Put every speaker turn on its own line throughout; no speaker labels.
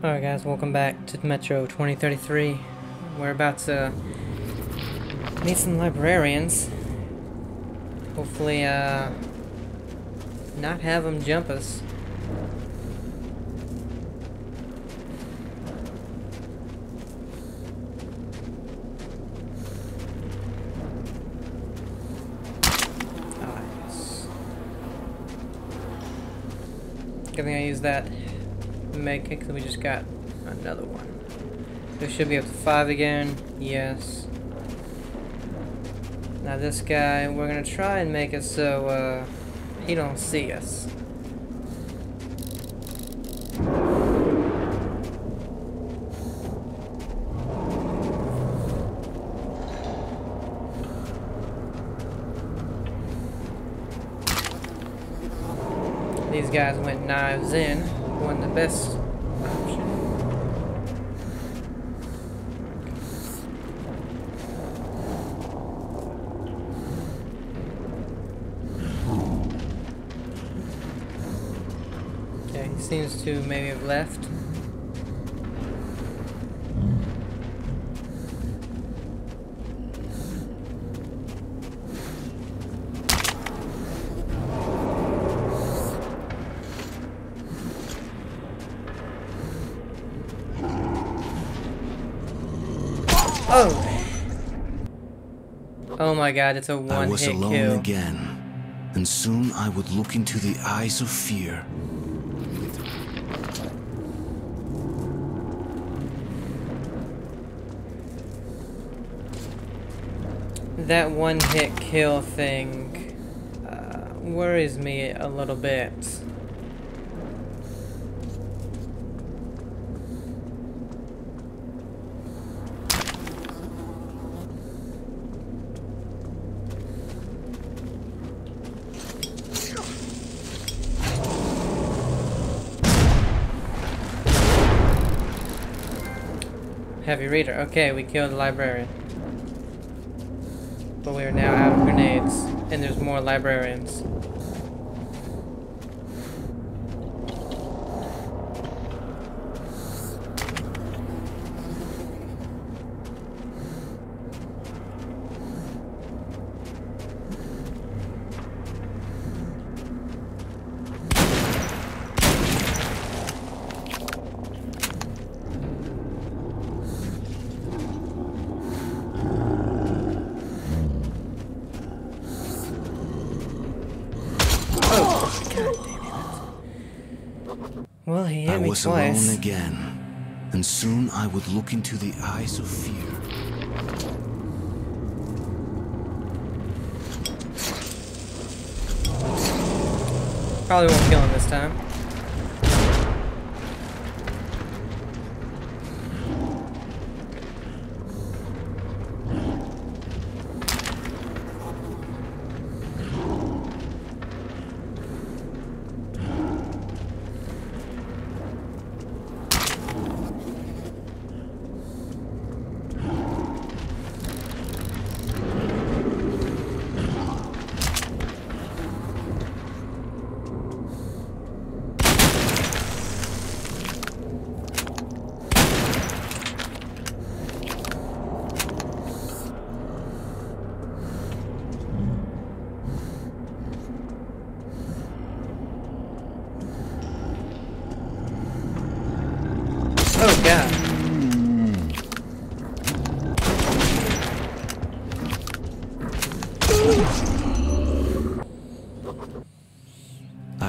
Alright guys, welcome back to Metro 2033. We're about to meet some librarians. Hopefully, uh, not have them jump us. Good thing I used that med kit because we just got another one. We should be up to five again. Yes. Now this guy, we're gonna try and make it so uh, he don't see us. These guys went knives in. One the best option. Okay, he seems to maybe have left. My god, it's a
I
one
was
hit
alone
kill.
again, and soon I would look into the eyes of fear.
That one hit kill thing uh, worries me a little bit. Reader. Okay, we killed the librarian. But we are now out of grenades, and there's more librarians.
I was
twice.
alone again, and soon I would look into the eyes of fear.
Probably won't kill him this time. Oh
I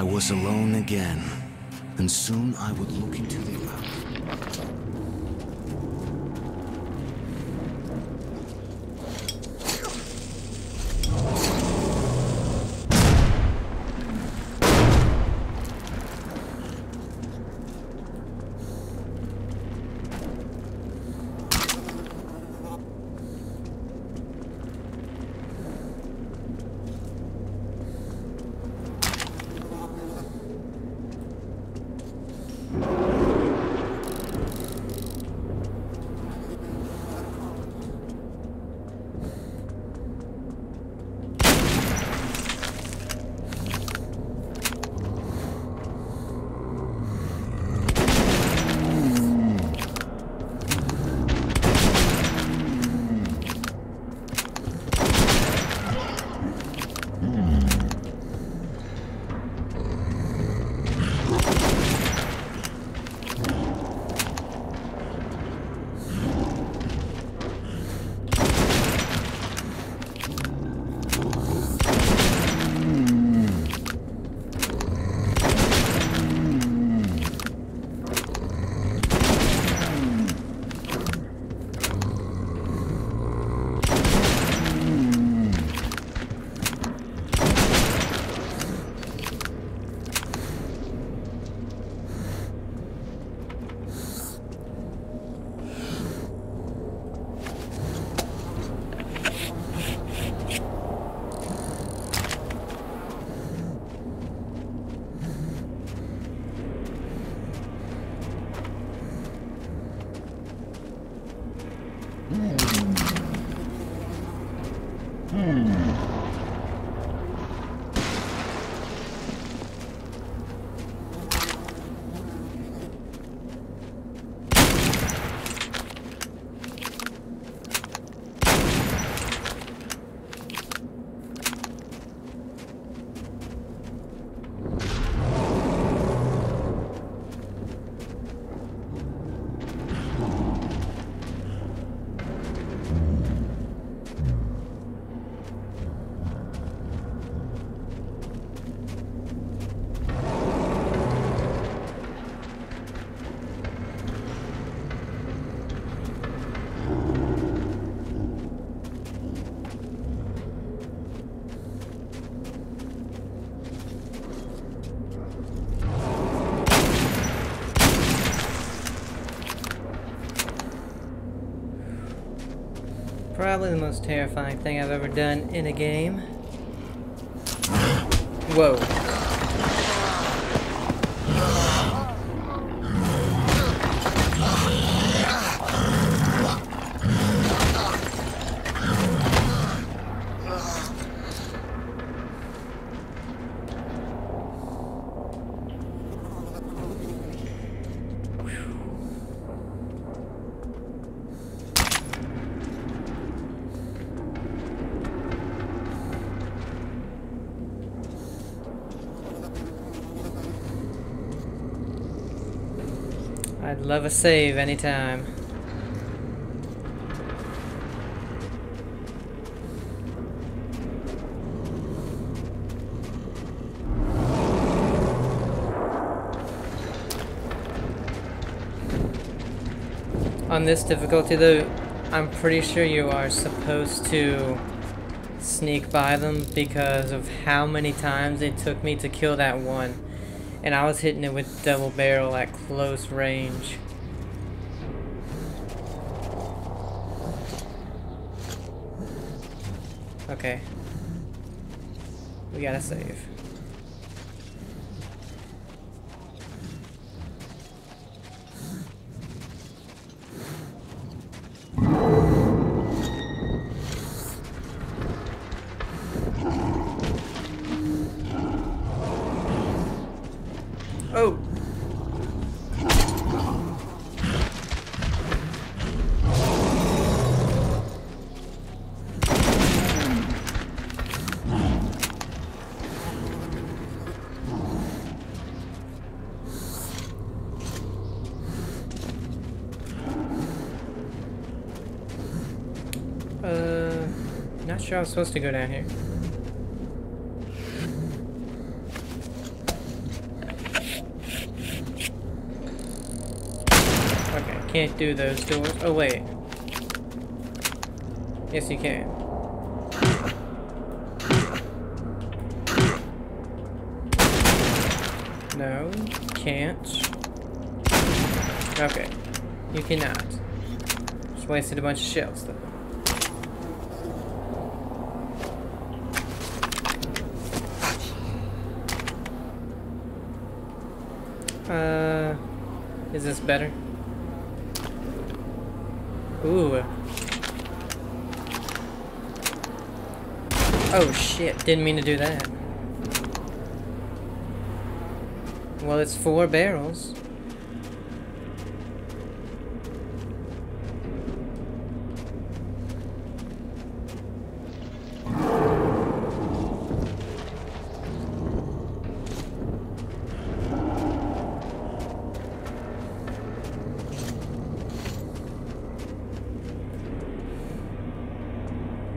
was alone again, and soon I would look into the eyes.
Probably the most terrifying thing I've ever done in a game. Whoa. I'd love a save anytime. On this difficulty though, I'm pretty sure you are supposed to sneak by them because of how many times it took me to kill that one. And I was hitting it with double barrel at close range. Okay. We gotta save. Not sure I was supposed to go down here. Okay, can't do those doors. Oh, wait. Yes, you can. No, can't. Okay, you cannot. Just wasted a bunch of shells, though. Uh, is this better? Ooh. Oh shit, didn't mean to do that. Well, it's four barrels.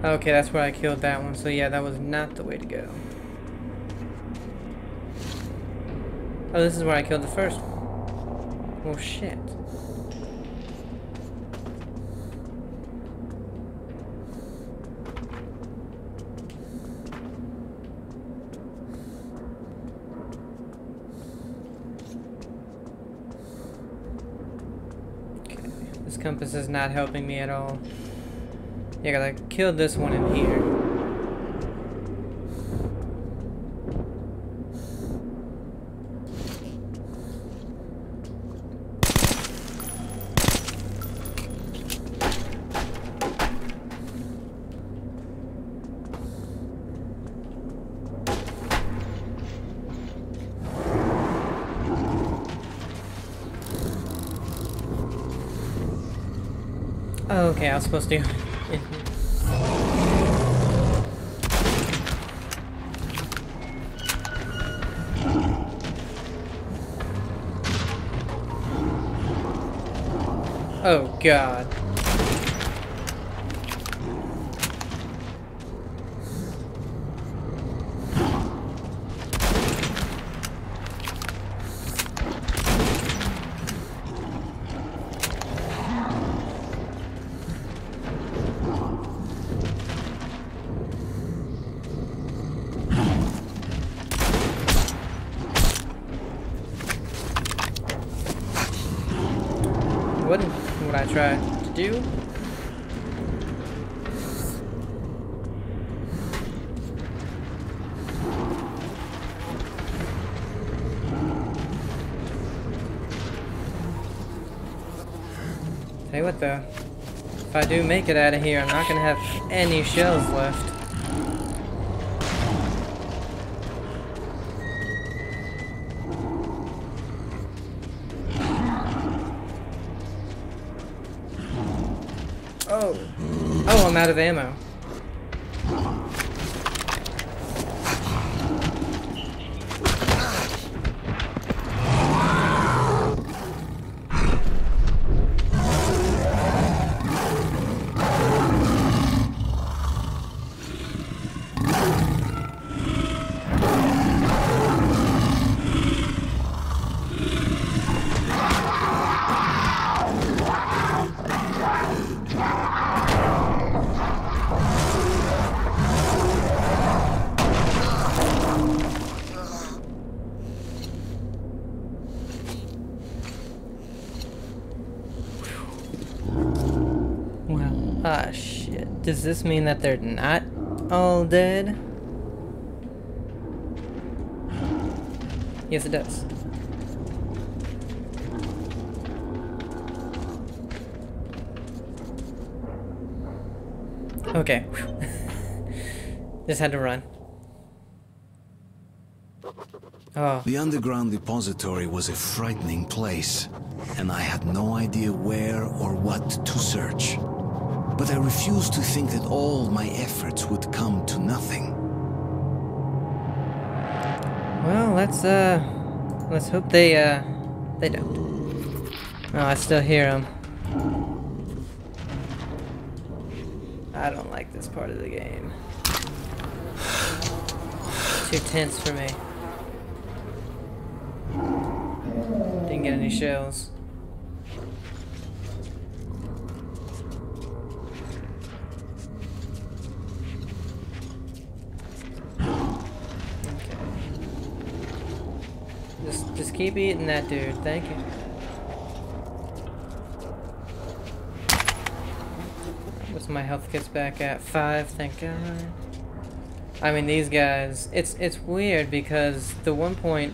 Okay, that's where I killed that one. So yeah, that was not the way to go. Oh, this is where I killed the first one. Well, shit. Okay, this compass is not helping me at all. Yeah, cause I killed this one in here. Oh, okay, I was supposed to. God. try to do. Hey, what the? If I do make it out of here, I'm not gonna have any shells left. Of ammo. Does this mean that they're not all dead? Yes, it does. Okay. Just had to run. Oh,
The underground depository was a frightening place, and I had no idea where or what to search. But I refused to think that all my efforts would come to nothing.
well, let's uh, let's hope they uh, they don't. Oh, I still hear them. I don't like this part of the game. Too tense for me. Didn't get any shells. Keep eating that dude. Thank you. What's my health kits back at? Five, thank God. I mean, these guys, it's it's weird because the one point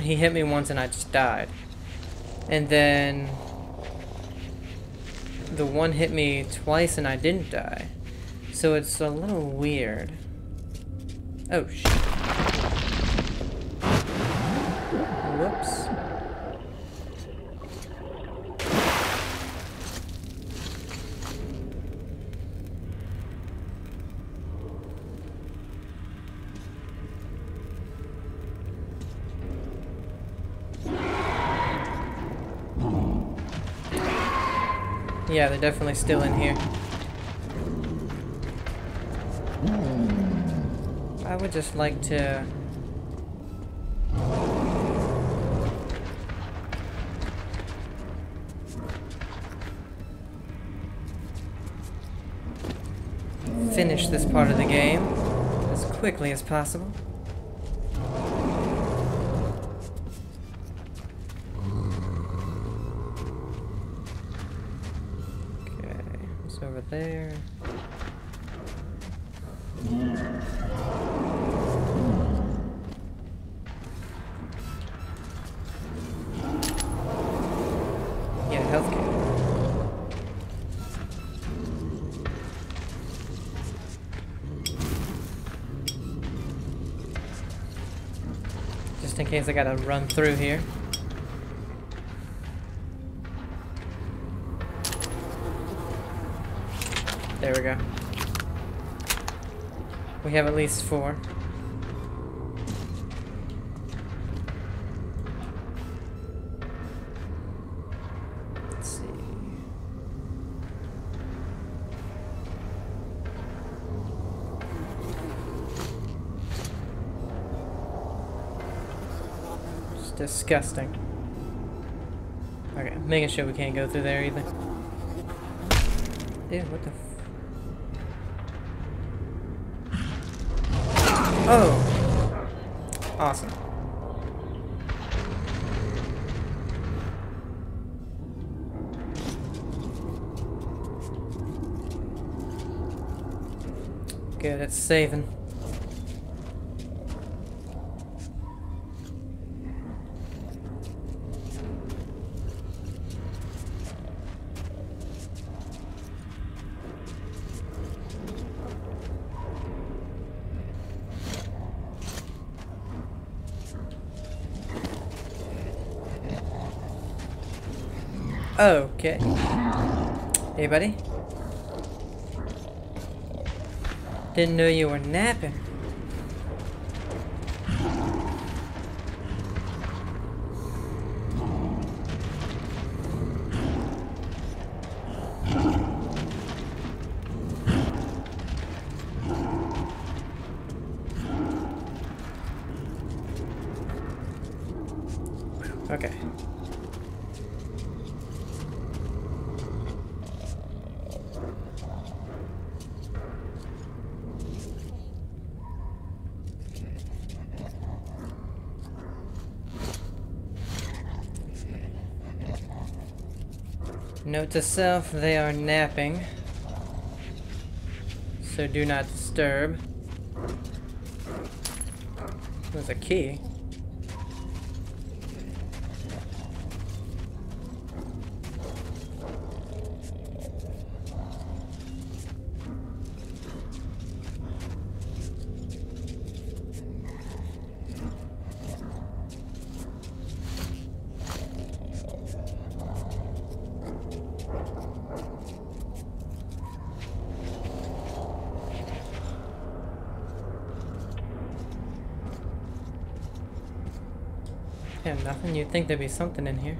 he hit me once and I just died. And then the one hit me twice and I didn't die. So it's a little weird. Oh shit. Whoops. Yeah, they're definitely still in here. Hmm. I would just like to... finish this part of the game as quickly as possible. There. Yeah, healthcare. Just in case I gotta run through here. There we go. We have at least four. Let's see. It's disgusting. Okay, making sure we can't go through there either. Dude, what the Oh! Awesome. Good, it's saving. Okay. Hey, buddy. Didn't know you were napping. Okay. Note to self, they are napping. So do not disturb. There's a key. Nothing. You'd think there'd be something in here.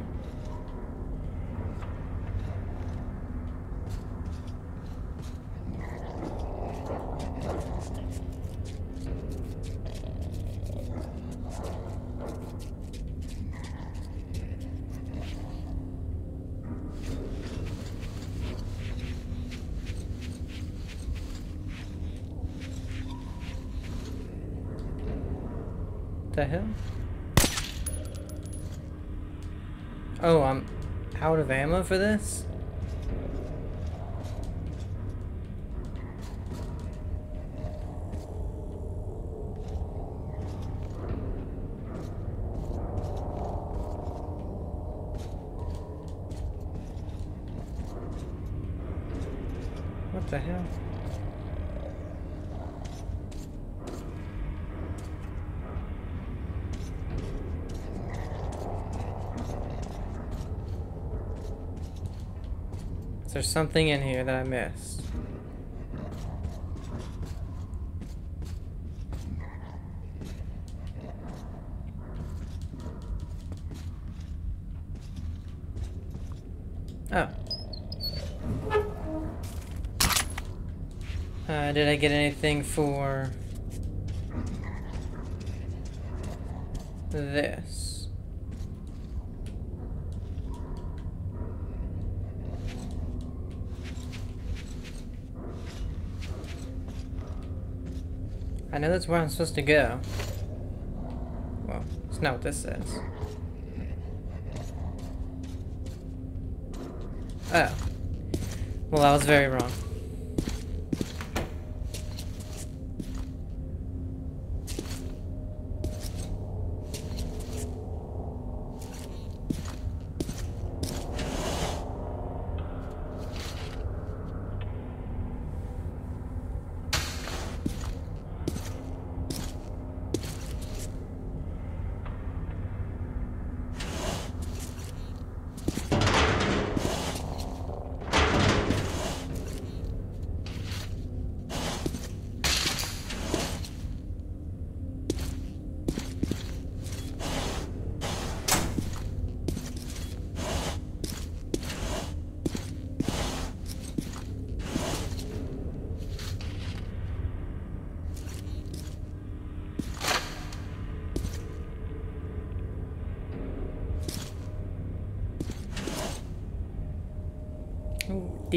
The hell? Oh, I'm out of ammo for this? What the hell? Is there something in here that I missed? Oh. Uh, did I get anything for this? I know that's where I'm supposed to go. Well, it's not what this says. Oh. Well, I was very wrong.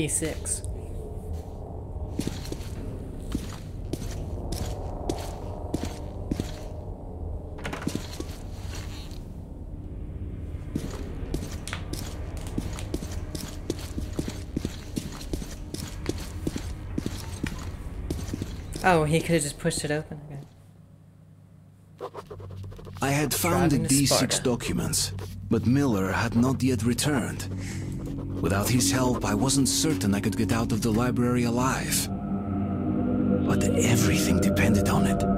Ooh, D6. Oh, he could have just pushed it open. Okay.
I had found the D6
Sparta.
documents, but Miller had not yet returned. Without his help, I wasn't certain I could get out of the library alive. But everything depended on it.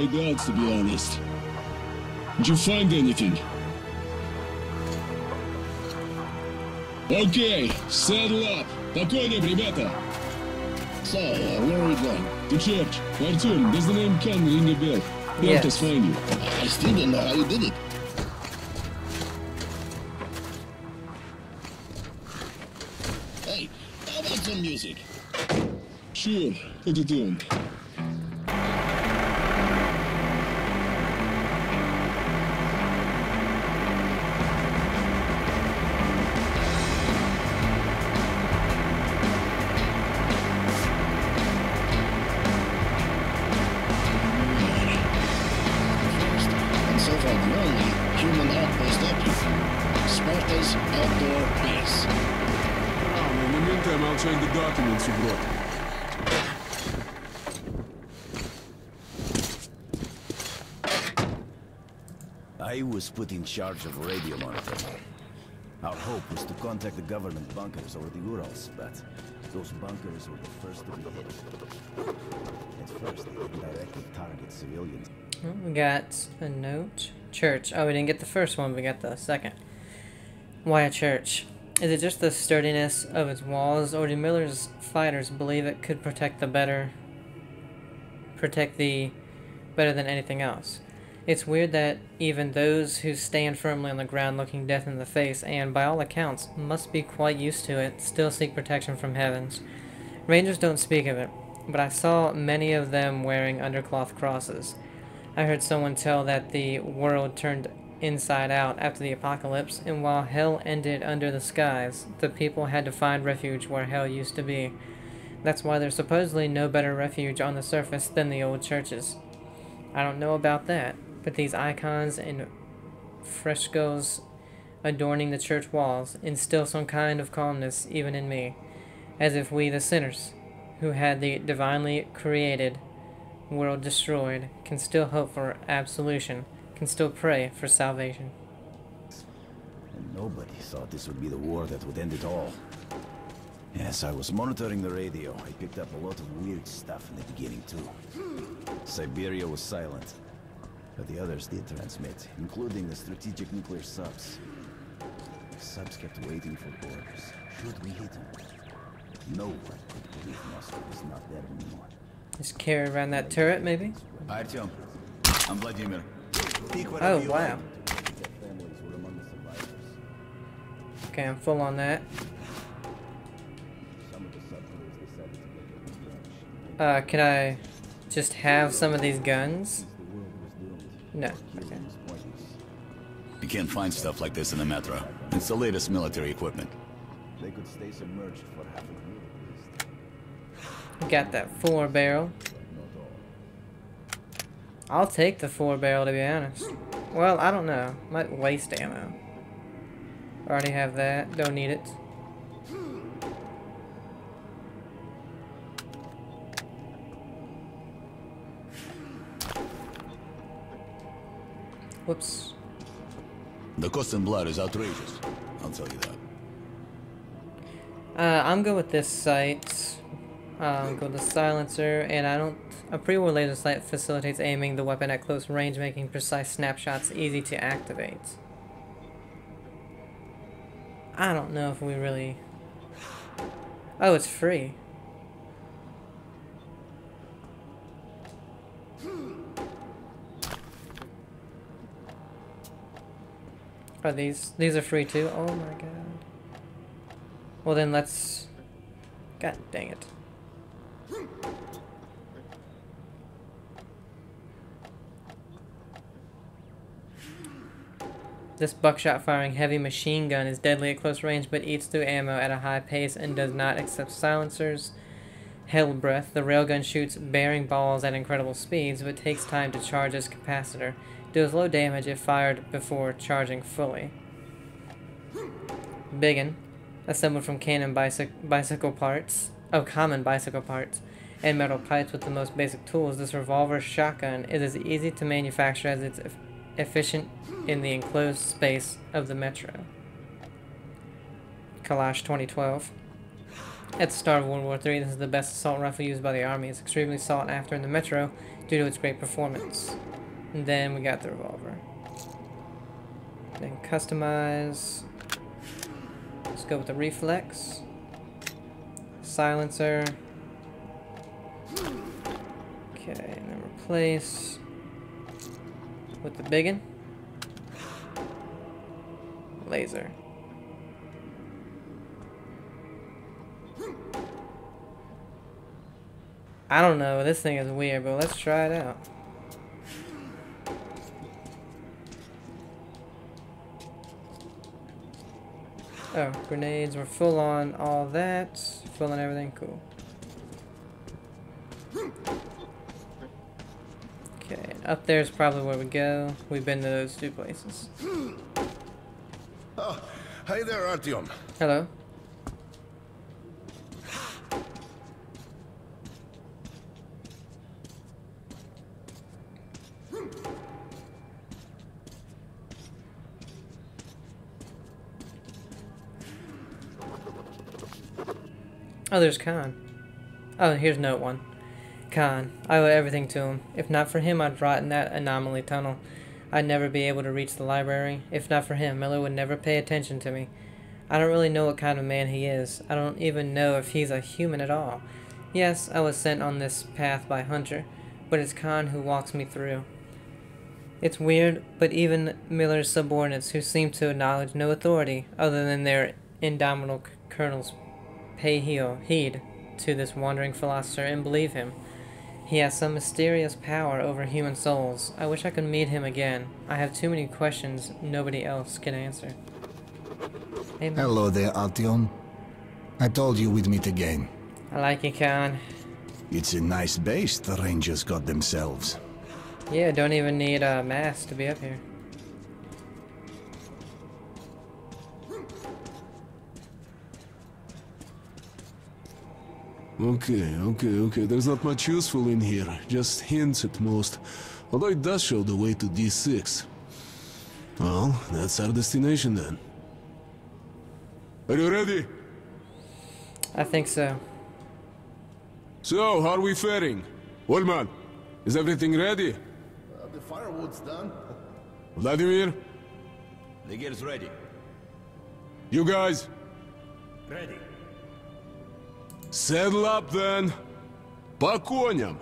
my doubts, to be honest. Did you find anything? Okay, saddle up. Покойнее, ребята! So, uh, where are we going? To church. Artyom, does the name Khan ring a bell? Help
yes.
us find you. I still don't know how you did it. Hey, how about some music? Sure,
what are you
doing? Put in charge of radio monitoring. Our hope was to contact the government bunkers over the Urals, but those bunkers were the first to be hit. At first, they directly target civilians.
We got a note. Church. Oh, we didn't get the first one, we got the second. Why a church? Is it just the sturdiness of its walls, or do Miller's fighters believe it could protect the better, protect the better than anything else? It's weird that even those who stand firmly on the ground looking death in the face, and by all accounts must be quite used to it, still seek protection from heavens. Rangers don't speak of it, but I saw many of them wearing undercloth crosses. I heard someone tell that the world turned inside out after the apocalypse, and while hell ended under the skies, the people had to find refuge where hell used to be. That's why there's supposedly no better refuge on the surface than the old churches. I don't know about that, but these icons and frescoes adorning the church walls instill some kind of calmness even in me, as if we, the sinners, who had the divinely created world destroyed, can still hope for absolution, can still pray for salvation.
And nobody thought this would be the war that would end it all. Yes, I was monitoring the radio. I picked up a lot of weird stuff in the beginning, too. Hmm. Siberia was silent, but the others did transmit, including the strategic nuclear subs. The subs kept waiting for orders. Should we hit them? No one could believe Moscow was not there anymore.
Just carry around that turret, maybe?
Artyom, I'm Vladimir. Pick
Oh,
whatever you
wow.
want. Their families were among.
Okay, I'm full on that.
Some of the submarines decided to get revenge.
Uh, can I just have some of these guns?
The world was doomed.
No. Okay.
You can't find stuff like this in the metro. It's the latest military equipment.
They could stay submerged for half a year at least.
Got that four barrel.
But not all.
I'll take the four barrel to be honest. Well, I don't know. Might waste ammo. Already have that. Don't need it. Whoops.
The cost in blood is outrageous. I'll tell you that.
Uh, I'm good with this sight. Um, go with the silencer, and I don't. A pre-war laser sight facilitates aiming the weapon at close range, making precise snapshots easy to activate. I don't know if we really. Oh, it's free. Are these these are free too? Oh my god. Well then let's God dang it. This buckshot firing heavy machine gun is deadly at close range but eats through ammo at a high pace and does not accept silencers. Hell breath, the railgun shoots bearing balls at incredible speeds but takes time to charge its capacitor. Deals low damage if fired before charging fully. Biggin. assembled from cannon bicyc- bicycle parts, oh, common bicycle parts, and metal pipes with the most basic tools, this revolver shotgun is as easy to manufacture as it's eff- efficient in the enclosed space of the Metro. Kalash 2012. At the start of World War III, this is the best assault rifle used by the Army. It's extremely sought after in the Metro due to its great performance. And then we got the revolver. Then customize. Let's go with the reflex. Silencer. Okay, and then replace with the biggin. Laser. I don't know, this thing is weird, but let's try it out. Oh, grenades, we're full on all that. Full on everything, cool. Okay, up there's probably where we go. We've been to those two places.
Oh, hi there, Artyom.
Hello. Oh, there's Khan. Oh, here's note one. Khan, I owe everything to him. If not for him, I'd rot in that anomaly tunnel. I'd never be able to reach the library. If not for him, Miller would never pay attention to me. I don't really know what kind of man he is. I don't even know if he's a human at all. Yes, I was sent on this path by Hunter, but it's Khan who walks me through. It's weird, but even Miller's subordinates, who seem to acknowledge no authority other than their indomitable colonels, pay heed to this wandering philosopher and believe him. He has some mysterious power over human souls. I wish I could meet him again. I have too many questions nobody else can answer. Amen.
Hello there, Artyom. I told you we'd meet again.
I like you, Khan.
It's a nice base the Rangers got themselves.
Yeah, don't even need a mask to be up here.
Okay, okay, okay. There's not much useful in here. Just hints at most. Although it does show the way to D6. Well, that's our destination then. Are you ready?
I think so.
So, how are we faring? Ulman, is everything ready?
Uh, the firewood's done.
Vladimir,
The gear's ready.
you guys,
Ready.
saddle up then. По коням.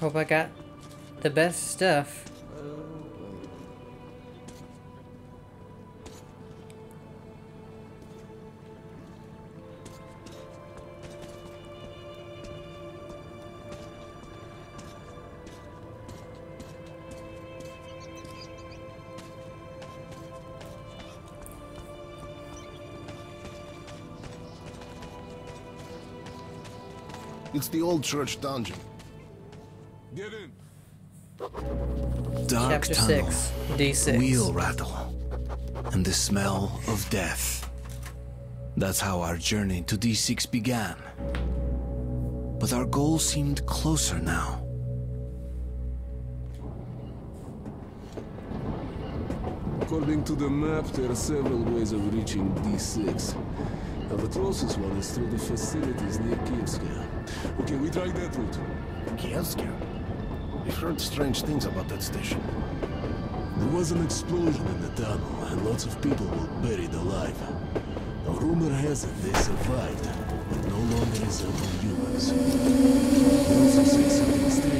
Hope I got the best stuff.
It's the old church dungeon.
Dark
Chapter
tunnel,
6, D6.
wheel rattle, and the smell of death. That's how our journey to D6 began. But our goal seemed closer now.
According to the map, there are several ways of reaching D6. Now, the closest one is through the facilities near Kievska. Okay, we try that route.
Kievska. I've heard strange things about that station.
There was an explosion in the tunnel, and lots of people were buried alive. A rumor has it they survived, but no longer resemble humans. Also say something strange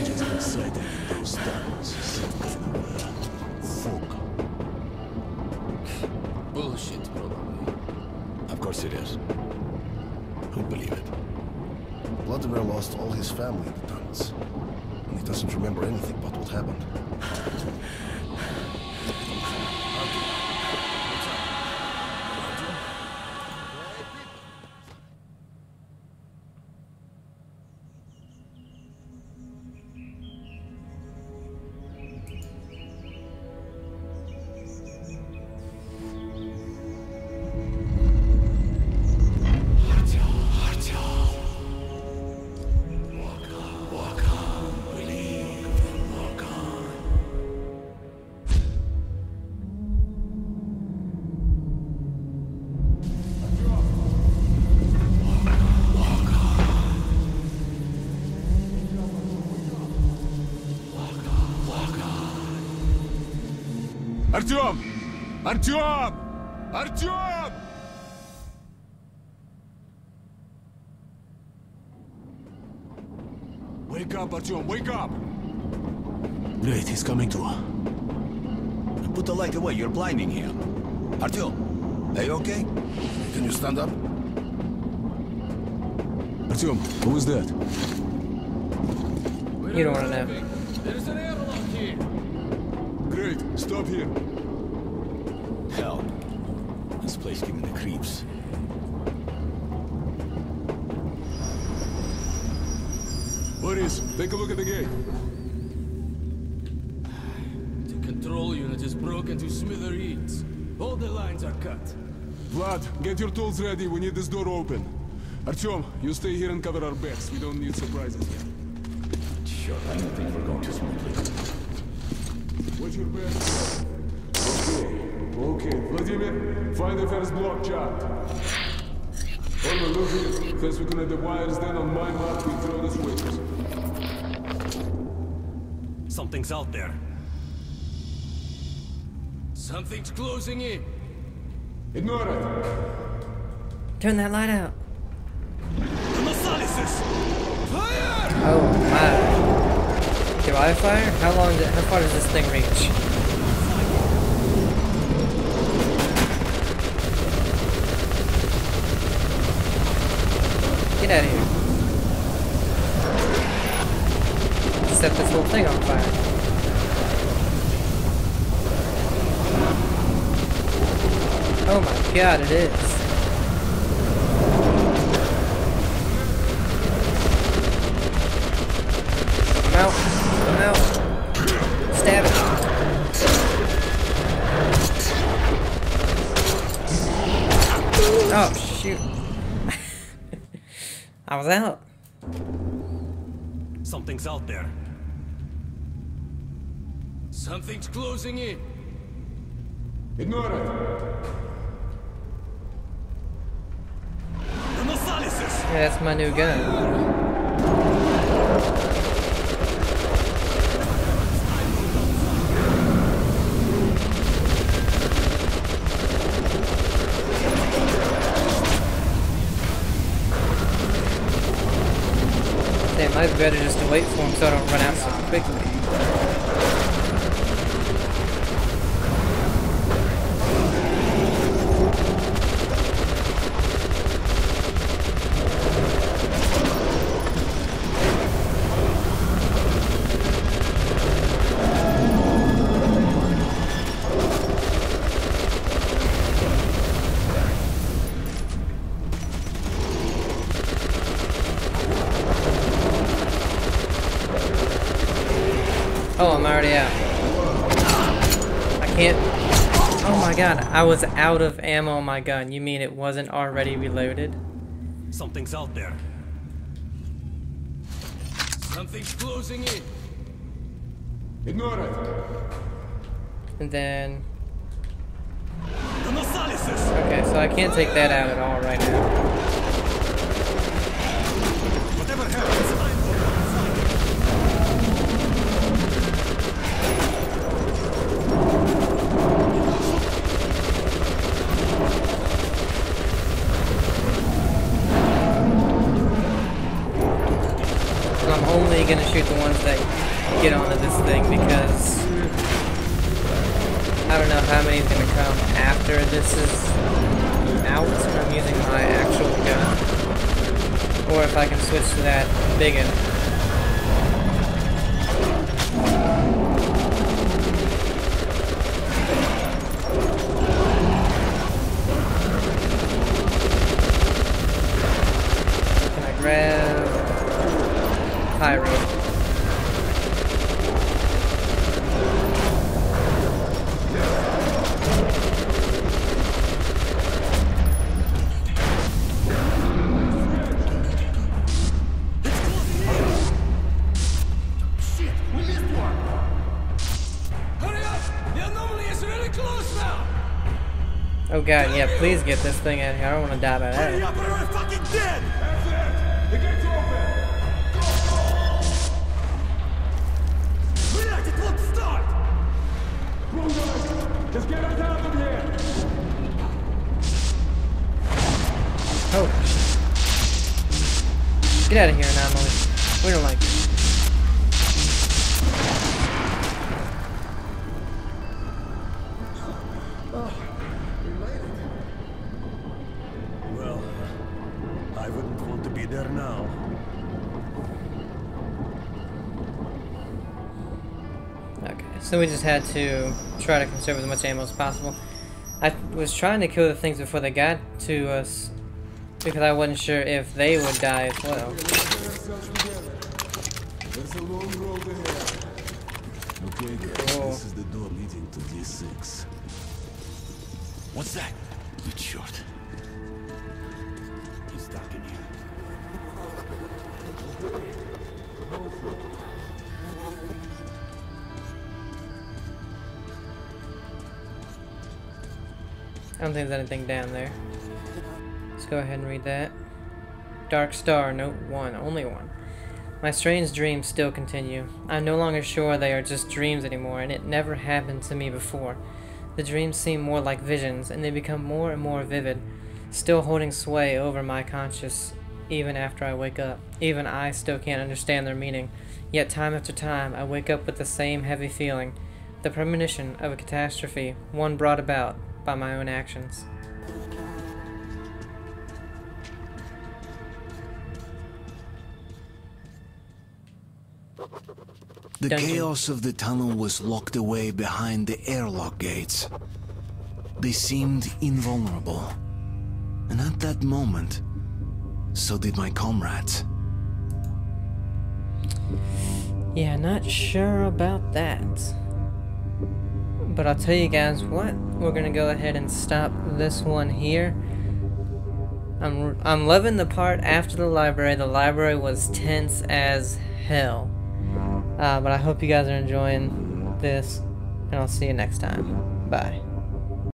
Artyom! Artyom! Artyom! Wake up, Artyom, wake up! Great, he's coming to.
Put the light away, you're blinding him. Artyom, are you okay?
Can you stand up?
Artyom, who is that?
You don't want to know. There's an airlock here!
Great, stop here.
Hell. This place giving the creeps.
Boris, take a look at the gate.
The control unit is broken to smithereens. All the lines are cut.
Vlad, get your tools ready. We need this door open. Artyom, you stay here and cover our backs. We don't need surprises yet.
Sure, I don't think we're going too smoothly.
Watch your back. Okay, okay. Vladimir, find the first block chart. Olga, look here. First we connect the wires, then on my mark we throw the switches.
Something's out there. Something's closing in.
Ignore it.
Turn that light out.
The Nosalises! Fire!
Oh my. Do I fire? How long? Do, how far does this thing reach? Of here. Set this whole thing on fire. Oh my god, it is. I was out.
Something's out there. Something's closing in.
Ignore it.
The Nosalises!
Yeah, that's my new gun. Be better just wait for him so I don't run out so quickly. Oh, I'm already out. I can't. Oh my god, I was out of ammo on my gun. You mean it wasn't already reloaded?
Something's out there. Something's closing in.
Ignore it.
And then.
The Nosalises!
Okay, so I can't take that out at all right now.
Whatever happens,
gonna shoot the ones that get onto this thing because I don't know how many is gonna come after this is out I'm using my actual gun. Or if I can switch to that big one. Oh god, yeah, please get this thing out of here. I don't want to die by that.
Just get us out of here!
Oh. Get out of here, anomaly. We don't like this.
Well, I wouldn't want to be there now.
Okay, so we just had to try to conserve as much ammo as possible. I was trying to kill the things before they got to us because I wasn't sure if they would die as well.
Okay, this is the door leading to D6.
What's that? Good shot.
I don't think there's anything down there. Let's go ahead and read that. Dark Star, note 1, only one. My strange dreams still continue. I'm no longer sure they are just dreams anymore, and it never happened to me before. The dreams seem more like visions, and they become more and more vivid, still holding sway over my conscious even after I wake up. Even I still can't understand their meaning. Yet time after time, I wake up with the same heavy feeling, the premonition of a catastrophe, one brought about by my own actions.
The
Dungeon.
chaos of the tunnel was locked away behind the airlock gates. They seemed invulnerable. And at that moment, so did my comrades.
Yeah, not sure about that. But I'll tell you guys what, we're gonna go ahead and stop this one here. I'm, I'm loving the part after the library. The library was tense as hell. Uh, but I hope you guys are enjoying this, and I'll see you next time. Bye.